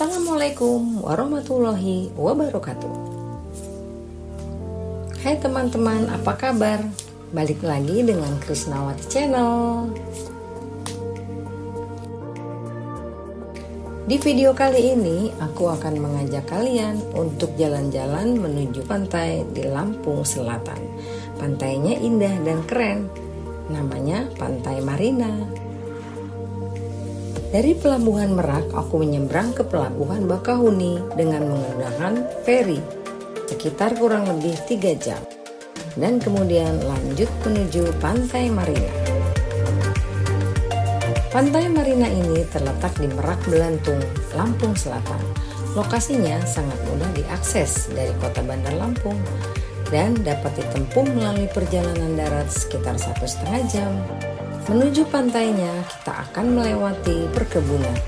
Assalamualaikum warahmatullahi wabarakatuh. Hai teman-teman, apa kabar? Balik lagi dengan Krisnawati Channel. Di video kali ini, aku akan mengajak kalian untuk jalan-jalan menuju pantai di Lampung Selatan. Pantainya indah dan keren, namanya Pantai Marina. Dari Pelabuhan Merak, aku menyeberang ke Pelabuhan Bakahuni dengan menggunakan feri sekitar kurang lebih 3 jam dan kemudian lanjut menuju Pantai Marina. Pantai Marina ini terletak di Merak Belantung, Lampung Selatan. Lokasinya sangat mudah diakses dari kota Bandar Lampung dan dapat ditempuh melalui perjalanan darat sekitar satu setengah jam. Menuju pantainya, kita akan melewati perkebunan.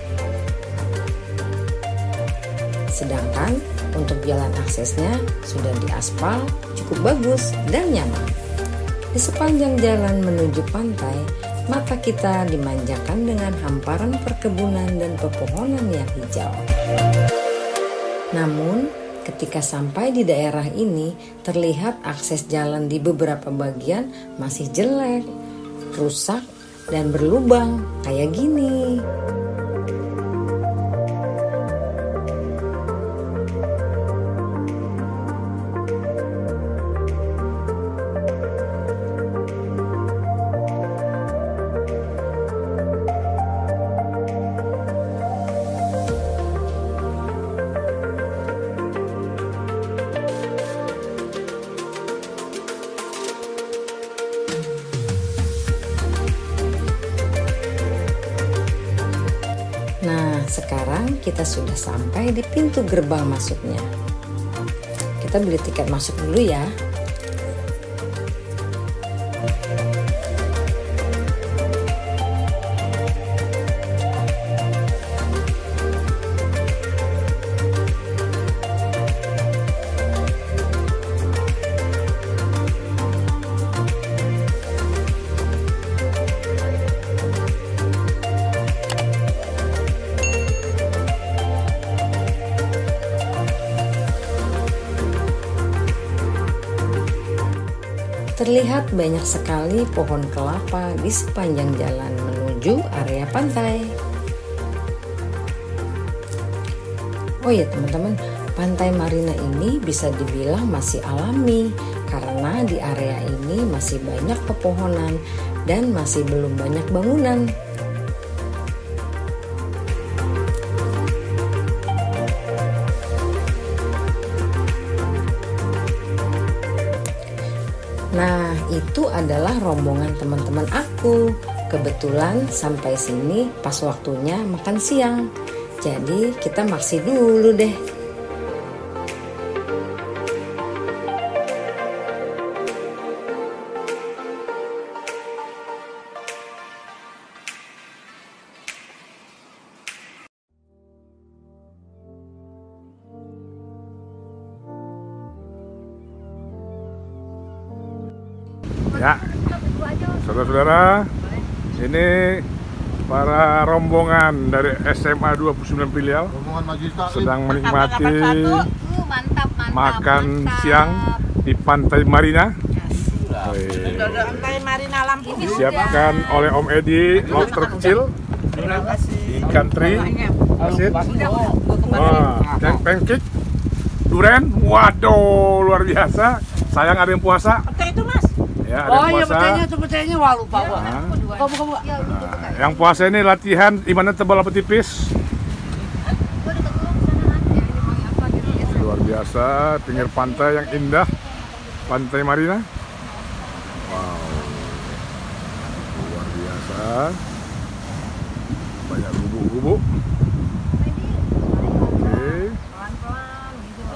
Sedangkan untuk jalan aksesnya sudah diaspal cukup bagus dan nyaman. Di sepanjang jalan menuju pantai, mata kita dimanjakan dengan hamparan perkebunan dan pepohonan yang hijau. Namun, ketika sampai di daerah ini, terlihat akses jalan di beberapa bagian masih jelek, rusak, dan berlubang kayak gini. Nah, sekarang kita sudah sampai di pintu gerbang masuknya. Kita beli tiket masuk dulu ya. Terlihat banyak sekali pohon kelapa di sepanjang jalan menuju area pantai. Oh ya teman-teman, pantai Marina ini bisa dibilang masih alami karena di area ini masih banyak pepohonan dan masih belum banyak bangunan. Nah, itu adalah rombongan teman-teman aku. Kebetulan sampai sini pas waktunya makan siang. Jadi kita maksi dulu deh. Saudara-saudara, ini para rombongan dari SMA 29 Filial Rombongan Majelis Taklim. sedang menikmati Uh, mantap, mantap, makan mantap. siang di Pantai Marina. Pantai Marina Lampung. Disiapkan oleh Om Edi lobster kecil, ikan teri, asin, wah, dan pancake, durian, waduh luar biasa. Sayang ada yang puasa, Oke itu mas. Ya ada Oh yang iya puasa. petainya tuh petainya wah lupa gua. Nah, Buka buka buka. Nah, yang puasa ini latihan di mana tebal apa tipis. Luar biasa, pinggir pantai yang indah, pantai Marina. Wow, luar biasa. Banyak gubuk-gubuk. Oke,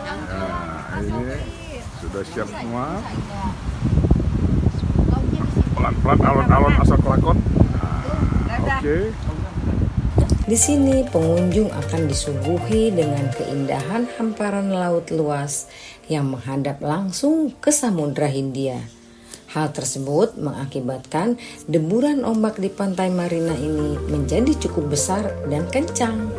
nah ini sudah siap semua. Pelan-pelan alon-alon asal kelakon. Nah, Oke. Di sini pengunjung akan disuguhi dengan keindahan hamparan laut luas yang menghadap langsung ke Samudra Hindia. Hal tersebut mengakibatkan deburan ombak di pantai Marina ini menjadi cukup besar dan kencang.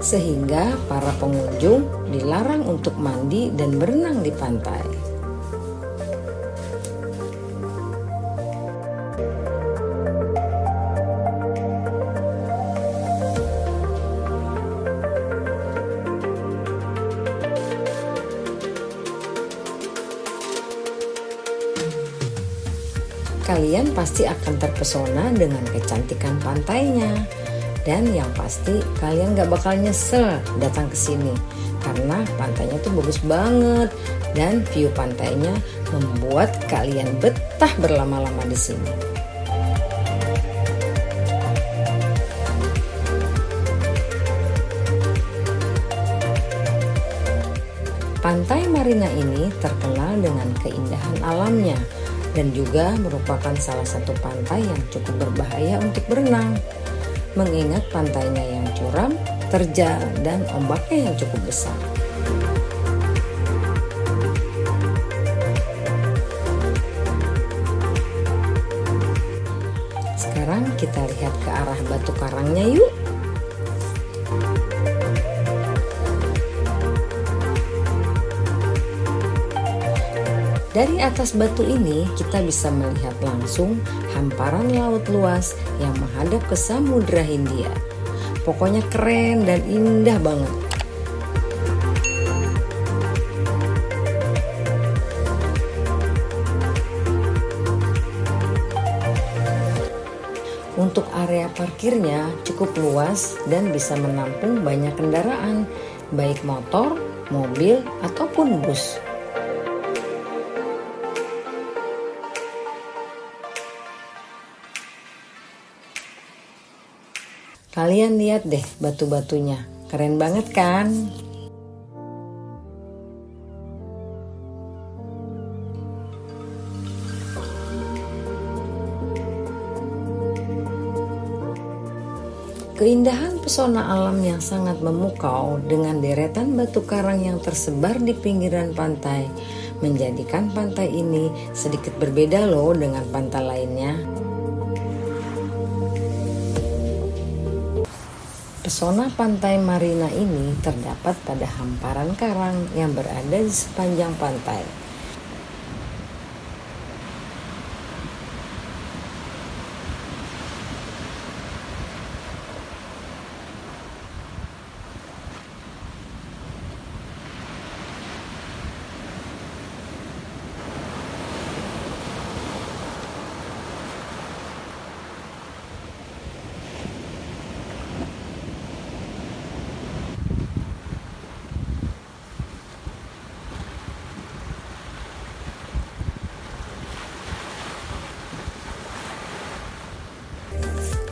sehingga para pengunjung dilarang untuk mandi dan berenang di pantai. Kalian pasti akan terpesona dengan kecantikan pantainya. Dan yang pasti kalian gak bakal nyesel datang ke sini karena pantainya tuh bagus banget dan view pantainya membuat kalian betah berlama-lama di sini. Pantai Marina ini terkenal dengan keindahan alamnya dan juga merupakan salah satu pantai yang cukup berbahaya untuk berenang mengingat pantainya yang curam, terjal, dan ombaknya yang cukup besar. Sekarang kita lihat ke arah batu karangnya yuk. Dari atas batu ini kita bisa melihat langsung hamparan laut luas yang menghadap ke Samudra Hindia. Pokoknya keren dan indah banget. Untuk area parkirnya cukup luas dan bisa menampung banyak kendaraan, baik motor, mobil, ataupun bus. Kalian lihat deh batu-batunya, keren banget kan? Keindahan pesona alam yang sangat memukau dengan deretan batu karang yang tersebar di pinggiran pantai menjadikan pantai ini sedikit berbeda loh dengan pantai lainnya. Pesona pantai Marina ini terdapat pada hamparan karang yang berada di sepanjang pantai.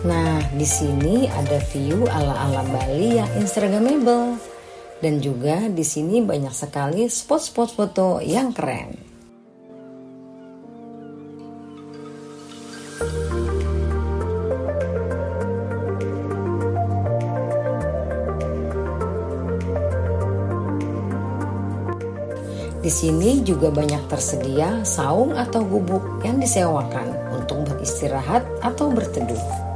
Nah, di sini ada view ala-ala Bali yang instagramable. Dan juga di sini banyak sekali spot-spot foto yang keren. Di sini juga banyak tersedia saung atau gubuk yang disewakan untuk beristirahat atau berteduh.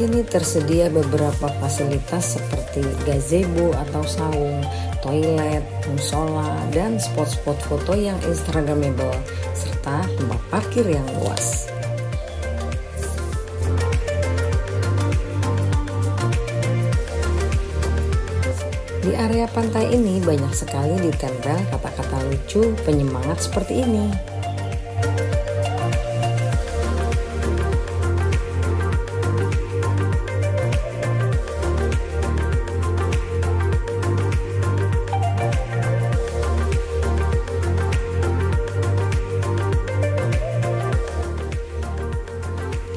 Sini tersedia beberapa fasilitas seperti gazebo atau saung, toilet, musola, dan spot-spot foto yang instagramable, serta tempat parkir yang luas. Di area pantai ini banyak sekali ditempel kata-kata lucu penyemangat seperti ini.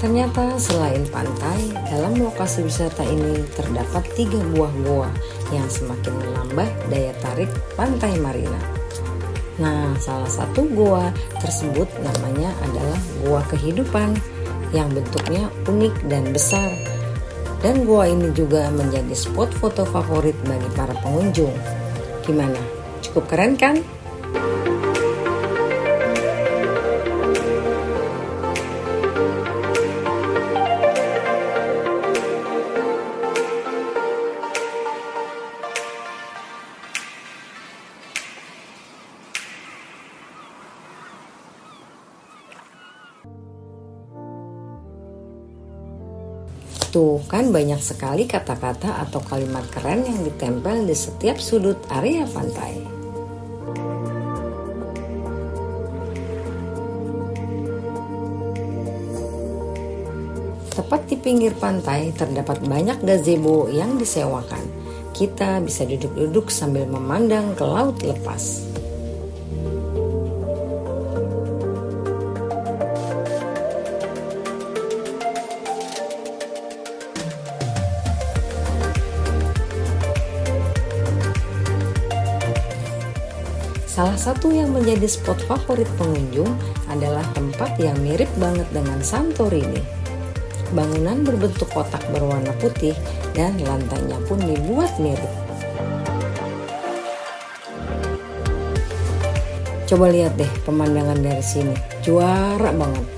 Ternyata selain pantai, dalam lokasi wisata ini terdapat tiga buah goa yang semakin menambah daya tarik pantai Marina. Nah, salah satu gua tersebut namanya adalah Gua Kehidupan yang bentuknya unik dan besar. Dan gua ini juga menjadi spot foto favorit bagi para pengunjung. Gimana? Cukup keren kan? Banyak sekali kata-kata atau kalimat keren yang ditempel di setiap sudut area pantai. Tepat di pinggir pantai terdapat banyak gazebo yang disewakan. Kita bisa duduk-duduk sambil memandang ke laut lepas. Satu yang menjadi spot favorit pengunjung adalah tempat yang mirip banget dengan Santorini. Bangunan berbentuk kotak berwarna putih dan lantainya pun dibuat mirip. Coba lihat deh pemandangan dari sini, juara banget.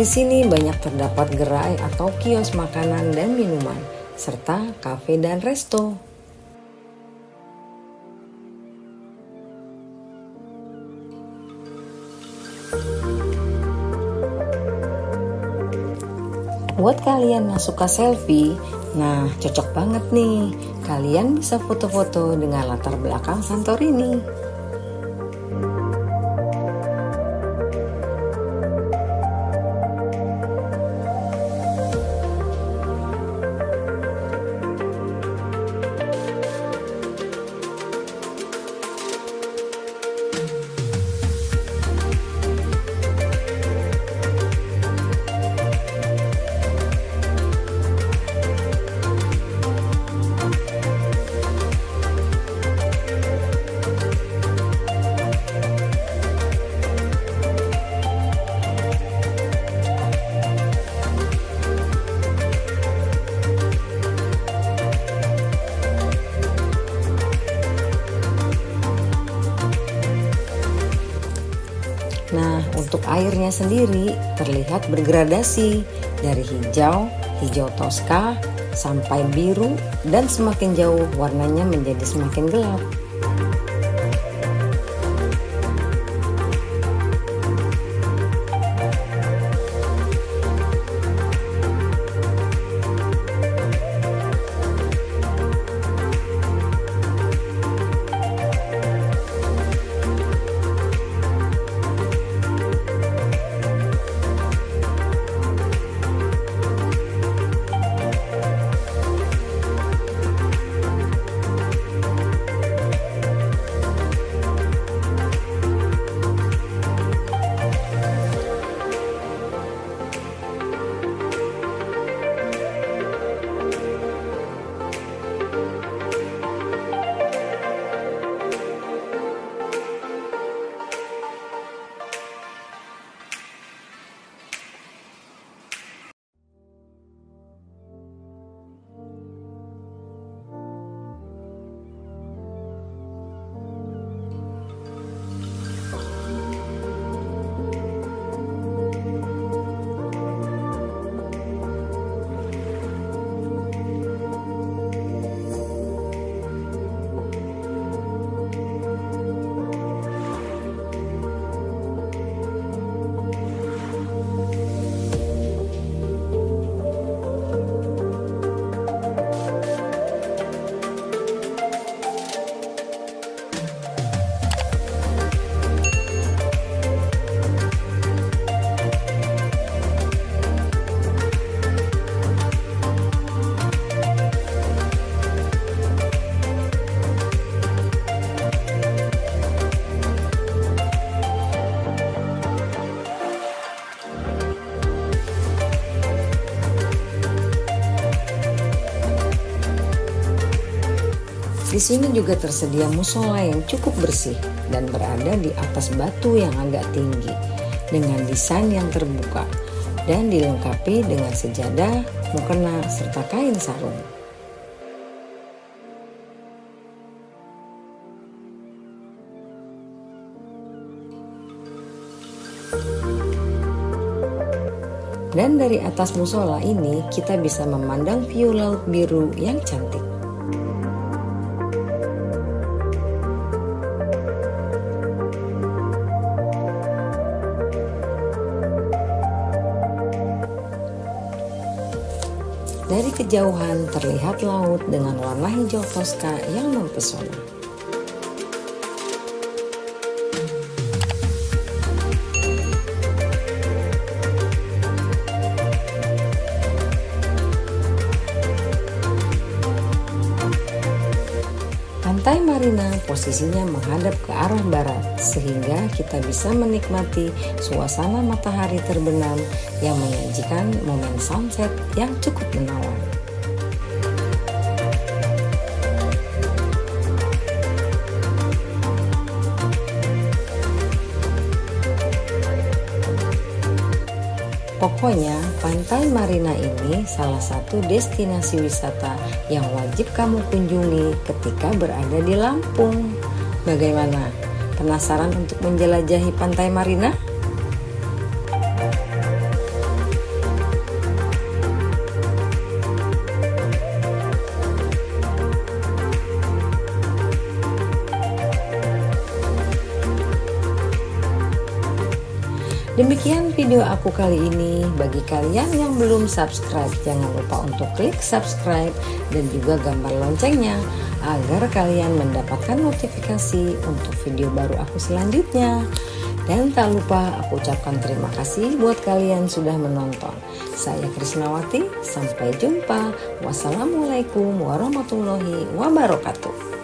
Di sini banyak terdapat gerai atau kios makanan dan minuman, serta kafe dan resto. Buat kalian yang suka selfie, nah cocok banget nih. Kalian bisa foto-foto dengan latar belakang Santorini. Sendiri terlihat bergradasi dari hijau, hijau toska, sampai biru, dan semakin jauh warnanya menjadi semakin gelap. Di sini juga tersedia musola yang cukup bersih dan berada di atas batu yang agak tinggi dengan desain yang terbuka dan dilengkapi dengan sejadah, mukena, serta kain sarung. Dan dari atas musola ini kita bisa memandang view laut biru yang cantik. Dari kejauhan terlihat laut dengan warna hijau toska yang mempesona. Pantai Marina posisinya menghadap ke arah barat sehingga kita bisa menikmati suasana matahari terbenam yang menyajikan momen sunset yang cukup menawan. Pokoknya, Pantai Marina ini salah satu destinasi wisata yang wajib kamu kunjungi ketika berada di Lampung. Bagaimana? Penasaran untuk menjelajahi Pantai Marina? Demikian video aku kali ini. Bagi kalian yang belum subscribe, jangan lupa untuk klik subscribe dan juga gambar loncengnya agar kalian mendapatkan notifikasi untuk video baru aku selanjutnya. Dan tak lupa aku ucapkan terima kasih buat kalian sudah menonton. Saya Krisnawati, sampai jumpa. Wassalamualaikum warahmatullahi wabarakatuh.